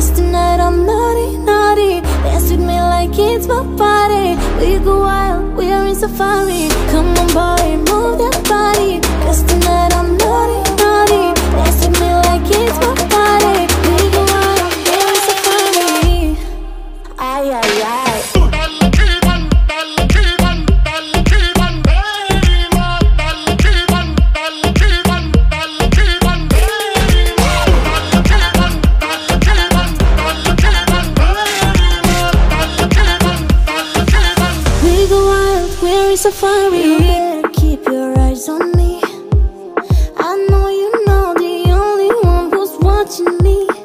Cause tonight I'm naughty, naughty. Dance with me like it's my party. We go wild, we are in safari. Come on boy, safari. You better keep your eyes on me. I know you know the only one who's watching me.